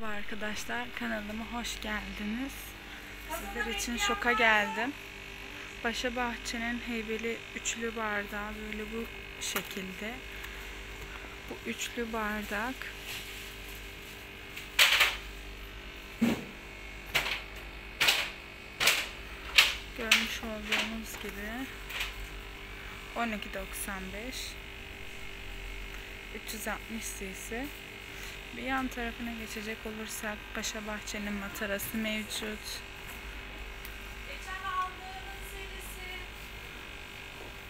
Merhaba arkadaşlar, kanalıma hoş geldiniz. Sizler için şoka geldim. Paşa Bahçe'nin heybeli üçlü bardağı böyle bu şekilde. Bu üçlü bardak görmüş olduğunuz gibi 12.95 360 cc bir yan tarafına geçecek olursak Paşa Bahçe'nin matarası mevcut.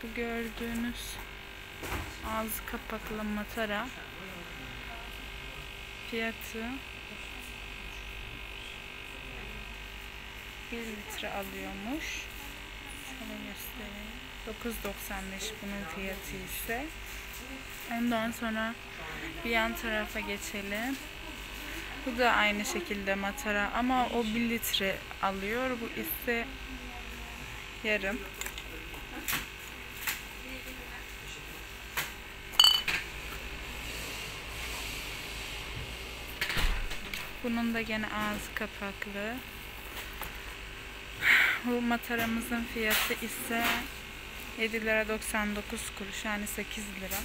Bu gördüğünüz ağzı kapaklı matara fiyatı 1 litre alıyormuş. Şöyle göstereyim. 9.95 bunun fiyatı ise. Ondan sonra bir yan tarafa geçelim. Bu da aynı şekilde matara ama o 1 litre alıyor. Bu ise yarım. Bunun da gene ağzı kapaklı. Bu mataramızın fiyatı ise 7 lira 99 kuruş yani 8 lira.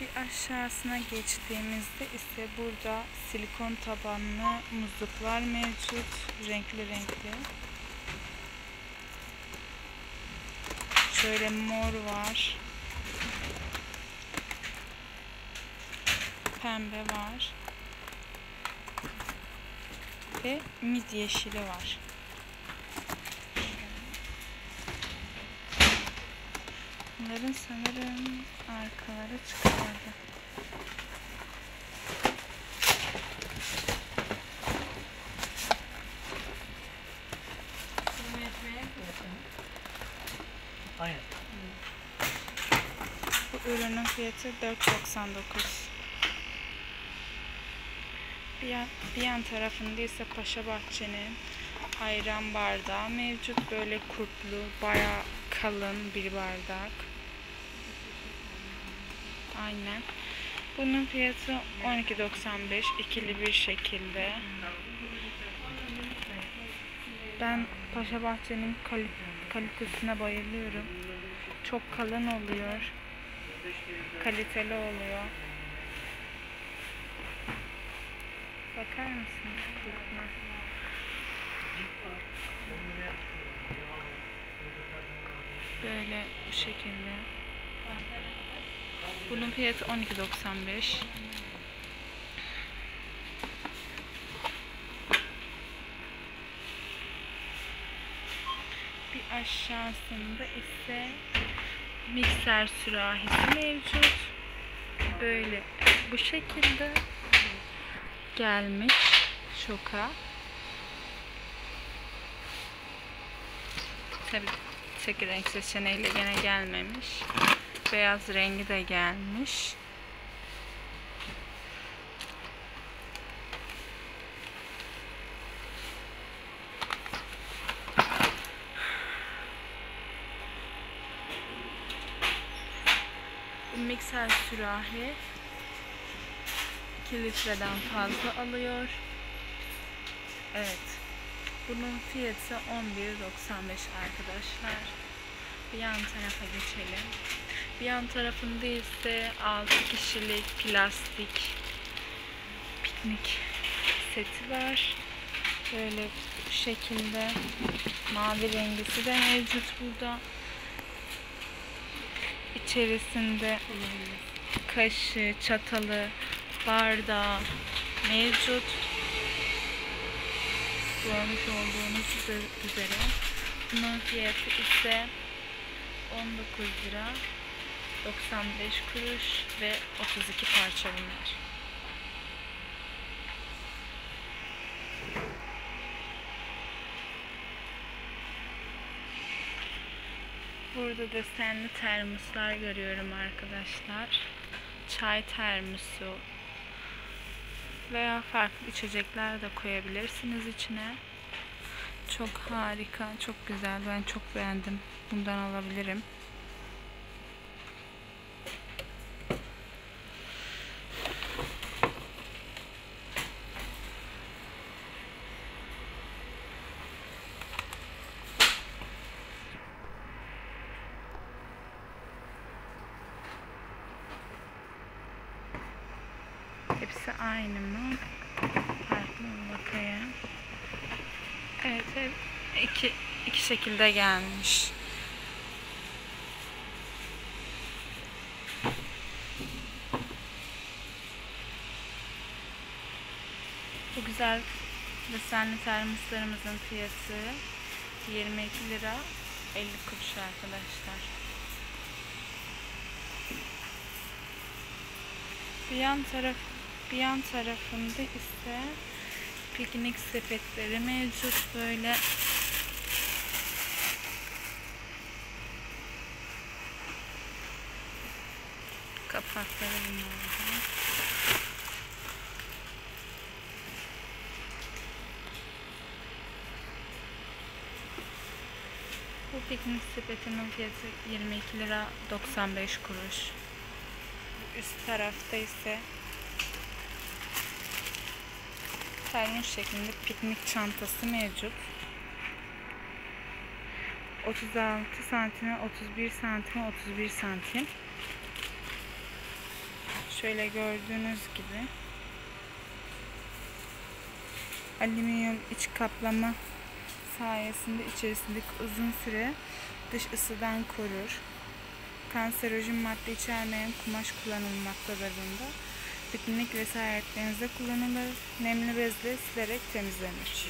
Bir aşağısına geçtiğimizde ise burada silikon tabanlı muzluklar mevcut. Renkli renkli. Şöyle mor var. Pembe var. Ve mid yeşili var. Bunların sanırım arkaları çıkardı. Aynen. Bu ürünün fiyatı 4.99. Bir yan, bir yan tarafında ise Paşa Bahçe'nin ayran bardağı mevcut. Böyle kurtlu, bayağı kalın bir bardak. Aynen. Bunun fiyatı 12.95 ikili bir şekilde. Ben Paşa Bahçe'nin kal- kalitesine bayılıyorum. Çok kalın oluyor. Kaliteli oluyor. Bakar mısınız? Böyle bu şekilde. Bunun fiyatı 12.95. Bir aşağısında ise mikser sürahisi mevcut. Böyle bu şekilde gelmiş şoka. Tabi tek renk seçeneğiyle gene gelmemiş. Beyaz rengi de gelmiş. Mikser sürahi 2 litreden fazla alıyor. Evet. Bunun fiyatı 11.95 arkadaşlar. Bir yan tarafa geçelim. Bir yan tarafında ise 6 kişilik plastik piknik seti var. Böyle bu şekilde mavi rengisi de mevcut burada. İçerisinde kaşığı, çatalı, bardağı mevcut. Görmüş olduğunuz üze- üzere. Bunun fiyatı ise 19 lira 95 kuruş ve 32 parça bunlar. Burada desenli termoslar görüyorum arkadaşlar. Çay termosu veya farklı içecekler de koyabilirsiniz içine. Çok harika, çok güzel. Ben çok beğendim. Bundan alabilirim. Hepsi aynı mı? Farklı mı bakayım. Evet, iki, iki şekilde gelmiş. Bu güzel desenli termoslarımızın fiyatı 22 lira 50 kuruş arkadaşlar. Bir yan taraf bir yan tarafında ise piknik sepetleri mevcut böyle kapakları bunlardan. Bu piknik sepetinin fiyatı 22 lira 95 kuruş. Üst tarafta ise termos şeklinde piknik çantası mevcut. 36 santime 31 santime 31 santim. Şöyle gördüğünüz gibi alüminyum iç kaplama sayesinde içerisindeki uzun süre dış ısıdan korur. Kanserojen madde içermeyen kumaş kullanılmaktadır bunda. Piknik ve seyahatlerinizde kullanılır. Nemli bezle silerek temizlenir.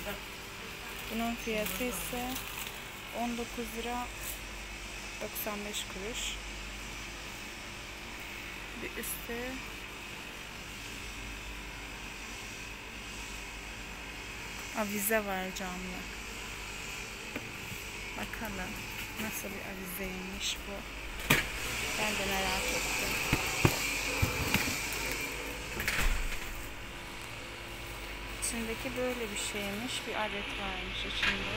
Bunun fiyatı ise 19 lira 95 kuruş. Bir üstte avize var camlı. Bakalım nasıl bir avizeymiş bu. Ben de merak ettim. İçindeki böyle bir şeymiş. Bir adet varmış içinde.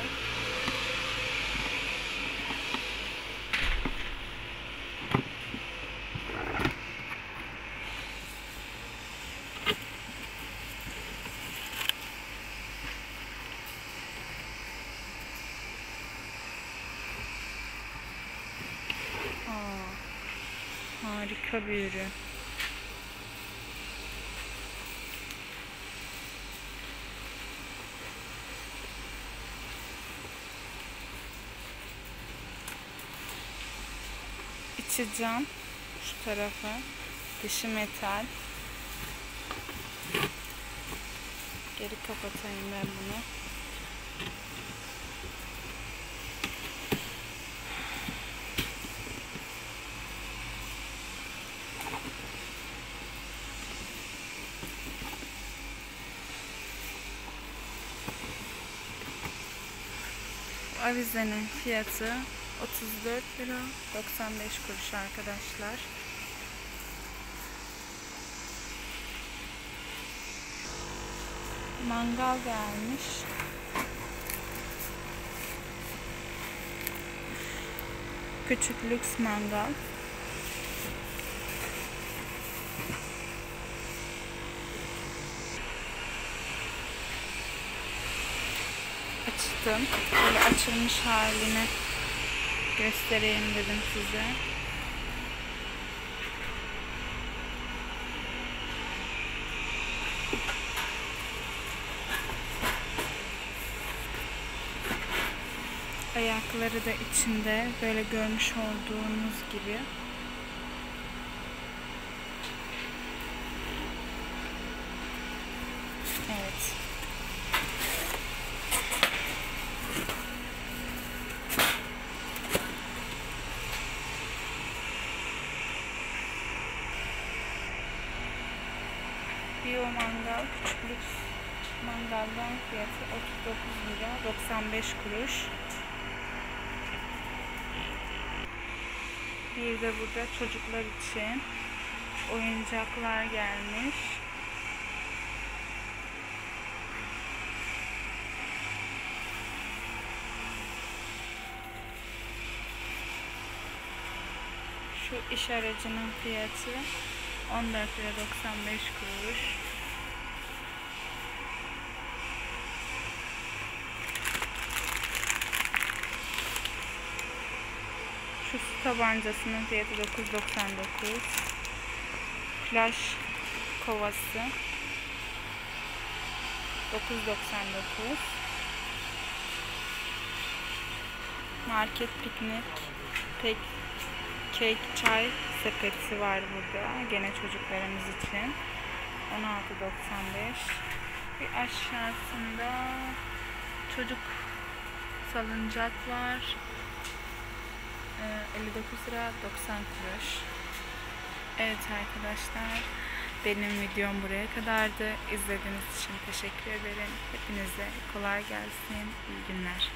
Aa, harika bir ürün. İçi cam şu tarafa, dışı metal. Geri kapatayım ben bunu. Bu avizenin fiyatı 34 lira 95 kuruş arkadaşlar. Mangal gelmiş. Küçük lüks mangal. Açtım. Böyle açılmış halini göstereyim dedim size. Ayakları da içinde böyle görmüş olduğunuz gibi. Evet. Mangal lüks mangaldan fiyatı 39 lira 95 kuruş. Bir de burada çocuklar için oyuncaklar gelmiş. Şu iş aracının fiyatı 14 lira 95 kuruş. Şu su tabancasının fiyatı 9.99. Flash kovası 9.99 Market piknik pek kek çay sepeti var burada gene çocuklarımız için. 16.95 bir aşağısında çocuk salıncak var 59 lira 90 kuruş Evet arkadaşlar benim videom buraya kadardı. İzlediğiniz için teşekkür ederim. Hepinize kolay gelsin. İyi günler.